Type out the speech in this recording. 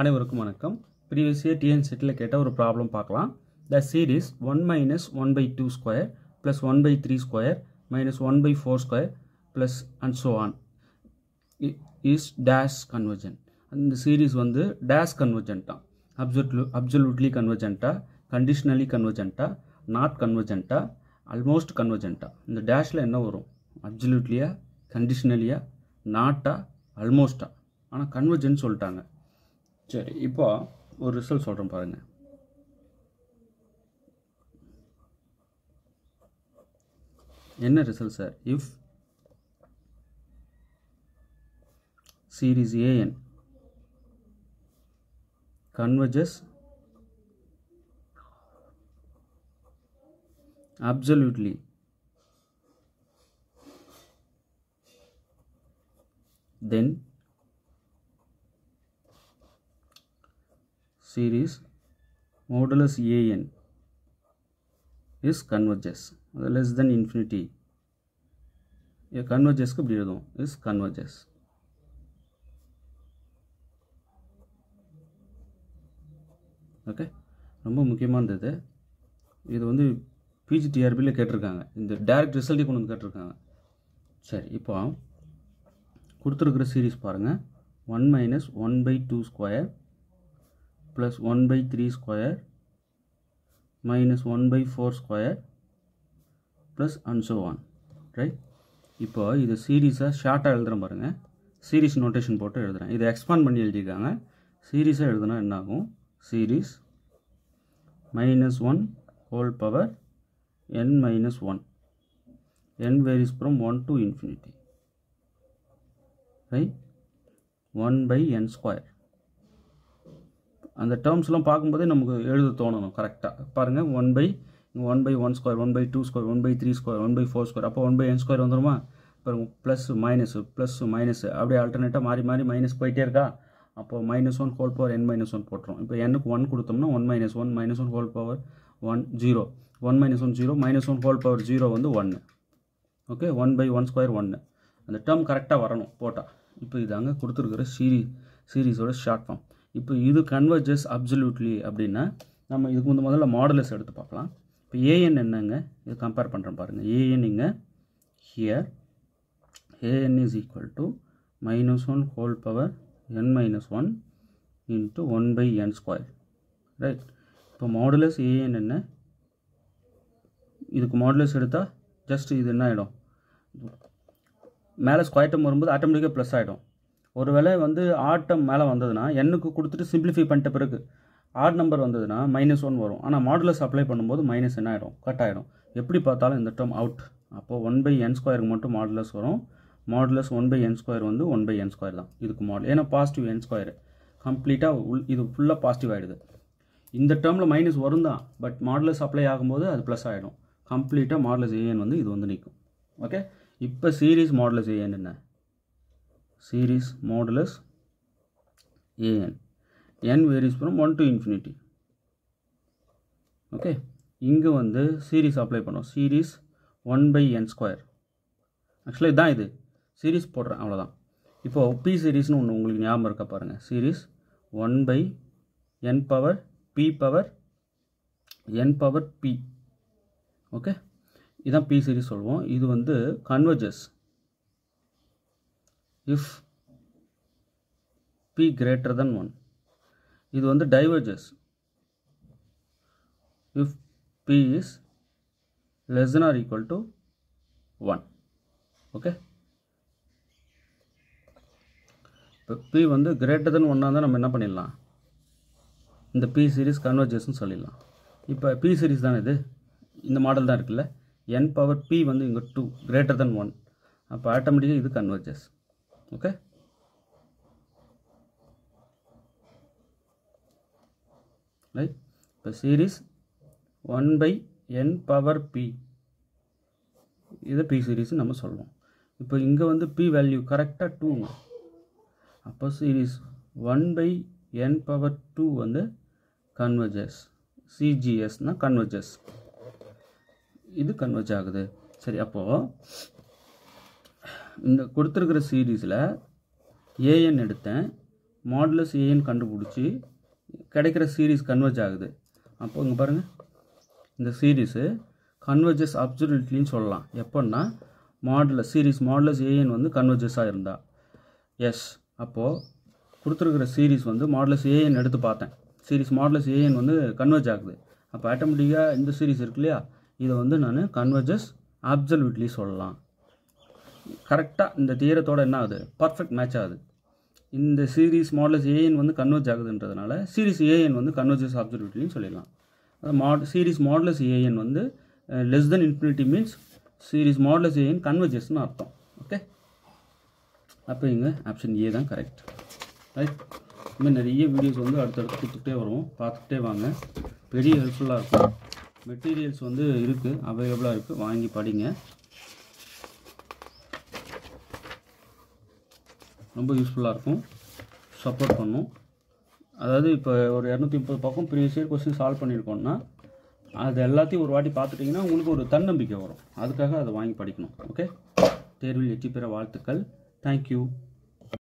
அனைவருக்கும் வணக்கம். Previous year TN settle கேட்ட ஒரு ப்ராப்ளம் பார்க்கலாம். The series one minus one by two square plus one by three square minus one by four square plus and so on is dash convergent அந்த series வந்து dash கன்வர்ஜென்ட்டா அப்சல்யூ absolutely கன்வர்ஜென்ட்டா conditionally கன்வர்ஜென்ட்டா not கன்வர்ஜென்ட்டா almost கன்வர்ஜென்ட்டா இந்த டேஷில் என்ன வரும்? அப்சல்யூட்லியா கண்டிஷ்னலியாக நாட்டா ஆல்மோஸ்டா ஆனால் கன்வர்ஜென்ட் சொல்லிட்டாங்க. சரி இப்போ ஒரு ரிசல்ட் சொல்கிறேன் பாருங்கள் என்ன result sir if series AN converges absolutely then series modulus AN is converges. Less than infinity. Convergesக்கு இப்படி எழுதும் இஸ் converges. ஓகே ரொம்ப முக்கியமானது. இது வந்து பிஜிடிஆர்பியில் கேட்டிருக்காங்க. இந்த டேரக்ட் ரிசல்ட்டே கொண்டு வந்து கேட்டிருக்காங்க. சரி இப்போ கொடுத்துருக்குற சீரீஸ் பாருங்கள் one minus one by two square plus one by three square minus one by four square plus and so on right இப்போ இது சீரீஸாக ஷார்ட்டாக எழுதுகிறேன் பாருங்கள் சீரீஸ் நோட்டேஷன் போட்டு எழுதுகிறேன் இதை எக்ஸ்பாண்ட் பண்ணி எழுதியிருக்காங்க. சீரீஸாக எழுதுனா என்னாகும்? Series minus 1 whole power n minus 1 n varies from 1 to infinity right? 1 by n square. அந்த டேர்ம்ஸ்லாம் பார்க்கும்போதே நமக்கு எழுத தோணணும் கரெக்டாக பாருங்கள் one by one by one square one by two square one by three square one by four square அப்போ one by N square வந்துடுமா அப்புறம் ப்ளஸ் மைனஸ் ப்ளஸ் மைனஸ் அப்படியே ஆல்டர்னேட்டாக மாறி மாறி மைனஸ் போயிட்டே இருக்கா? அப்போது minus one whole power n minus one போட்டுரும். இப்போ எனக்கு ஒன் கொடுத்தோம்னா one minus one minus one whole power one zero one minus one zero minus one whole power zero வந்து ஒன்று okay one by one square ஒன்று அந்த term கரெக்டாக வரணும் போட்டால் இப்போ இதாங்க கொடுத்துருக்குற சீரி சீரீஸோட ஷார்ட் ஃபார்ம் இப்போ இது கன்வர்ஜஸ் அப்சல்யூட்லி அப்படின்னா நம்ம இதுக்கு வந்து முதல்ல மாடலஸ் எடுத்து பார்க்கலாம். இப்போ ஏஎன் என்னங்க? இது கம்பேர் பண்ணுறேன் பாருங்கள் ஏஎன் இங்கே here AN is equal to minus one whole power n minus one into one by n square right இப்போ மாடுலஸ் ஏஎன் என்ன? இதுக்கு மாடுலஸ் எடுத்தால் ஜஸ்ட் இது என்ன ஆகிடும் மேலே ஸ்கொயர் டம் வரும்போது ஆட்டோமேட்டிக்காக ப்ளஸ் ஆகிடும் ஒருவேளை வந்து ஆட்டம் மேலே வந்ததுன்னா எண்ணுக்கு கொடுத்துட்டு சிம்பிளிஃபை பண்ணிட்ட பிறகு ஆட் நம்பர் வந்ததுன்னா மைனஸ் ஒன் வரும். ஆனால் மாடுலஸ் அப்ளை பண்ணும்போது மைனஸ் என்ன ஆகிடும் கட் ஆகிடும் எப்படி பார்த்தாலும் இந்த டேர்ம் அவுட் அப்போது ஒன் பை என் ஸ்கொயருக்கு மட்டும் மாடுலஸ் வரும். Modulus one by n square வந்து ஒன் பை என் ஸ்கொயர் தான். இதுக்கு மாடல் ஏன்னா பாசிட்டிவ் என் ஸ்கொயர் கம்ப்ளீட்டாக உள் இது ஃபுல்லாக பாசிட்டிவ் ஆகிடுது இந்த டேர்மில் மைனஸ் வரும் தான் பட் மாடுலஸ் அப்ளை ஆகும்போது அது ப்ளஸ் ஆகிடும் கம்ப்ளீட்டாக மாடுலஸ் ஏஎன் வந்து இது வந்து நிற்கும் ஓகே இப்போ சீரீஸ் மாடுலஸ் ஏஎன் என்ன? Series modulus AN n varies from one to infinity okay இங்கே வந்து சீரீஸ் அப்ளை பண்ணோம். Series one by n square ஆக்சுவலாக இதுதான் இது. சீரீஸ் போடுறேன். அவ்வளோதான் இப்போது பி சீரீஸ்னு ஒன்று உங்களுக்கு ஞாபகம் இருக்கா பாருங்கள் series one by n power p power n power p okay இதான் பி சீரீஸ் சொல்லுவோம் இது வந்து converges if p greater then one இது வந்து diverges if p is less or equal to one okay இப்போ பி வந்து கிரேட்டர் தென் ஒன்னாக தான் நம்ம என்ன பண்ணிடலாம்? இந்த பி சீரிஸ் கன்வர்ஜஸ்ன்னு சொல்லிடலாம். இப்போ பி சீரிஸ் தானே இது? இந்த மாடல் தான் இருக்குல்ல. என் பவர் பி வந்து இங்கே டூ கிரேட்டர் தென் ஒன் அப்போ ஆட்டோமேட்டிக்காக இது கன்வர்ஜஸ் ஓகே ரைட் இப்போ series one by n power p இதை பி சீரீஸ் நம்ம சொல்லுவோம் இப்போ இங்கே வந்து பி வேல்யூ கரெக்டாக டூங்க அப்போ series one by n power two வந்து கன்வர்ஜஸ் சிஜிஎஸ்னால் கன்வர்ஜஸ் இது கன்வெர்ஜ் ஆகுது. சரி அப்போது இந்த கொடுத்துருக்கிற சீரீஸில் ஏஎன் எடுத்தேன். மாடுலஸ் ஏஎன் கண்டுபிடிச்சி கிடைக்கிற சீரிஸ் கன்வெர்ஜ் ஆகுது. அப்போ இங்கே பாருங்கள் இந்த சீரீஸு கன்வெர்ஜஸ் அப்சல்யூட்லின்னு சொல்லலாம். எப்போன்னா மாடுலஸ் சீரிஸ் மாடுலஸ் ஏஎன் வந்து கன்வெர்ஜஸாக இருந்தா. எஸ் அப்போது கொடுத்துருக்கிற சீரிஸ் வந்து மாடுலஸ் ஏஎன் எடுத்து பார்த்தேன். சீரிஸ் மாடுலஸ் ஏஎன் வந்து கன்வெர்ஜ் ஆகுது. அப்போ ஆட்டோமேட்டிக்காக இந்த சீரிஸ் இருக்கு இல்லையா? இதை வந்து நான் கன்வெர்ஜஸ் அப்சல்யூட்லி சொல்லலாம். கரெக்டாக இந்த தீரத்தோட என்ன ஆகுது? பர்ஃபெக்ட் மேட்ச் ஆகுது. இந்த சீரிஸ் மாடலஸ் ஏஎன் வந்து கன்வெர்ஜ் ஆகுதுன்றதுனால சீரிஸ் ஏஎன் வந்து கன்வெர்ஜஸ் அப்சல்யூட்லின்னு சொல்லிடலாம். மாட் சீரிஸ் மாடலஸ் ஏஎன் வந்து less then infinity means series modulus AN கன்வெர்ஜஸ்னு அர்த்தம். ஓகே அப்போ இங்கே ஆப்ஷன் ஏ தான் கரெக்ட் ரைட் இன்னும் நிறைய வீடியோஸ் வந்து அடுத்தடுத்து கொடுத்துக்கிட்டே வருவோம். பார்த்துக்கிட்டே வாங்க. பெரிய ஹெல்ப்ஃபுல்லாக இருக்கும். மெட்டீரியல்ஸ் வந்து இருக்குது அவைலபிளாக இருக்குது வாங்கி படிங்க. ரொம்ப யூஸ்ஃபுல்லாக இருக்கும். சப்போர்ட் பண்ணும். அதாவது இப்போ ஒரு இரநூத்தி முப்பது பக்கம் ப்ரீவியஸ் இயர் கொஸ்டின் சால்வ் பண்ணியிருக்கோம்னா அது எல்லாத்தையும் ஒரு வாட்டி பார்த்துட்டிங்கன்னா உங்களுக்கு ஒரு தன்னம்பிக்கை வரும். அதுக்காக அதை வாங்கி படிக்கணும். ஓகே தேர்வில் வெற்றி பெற வாழ்த்துக்கள். தேங்க்யூ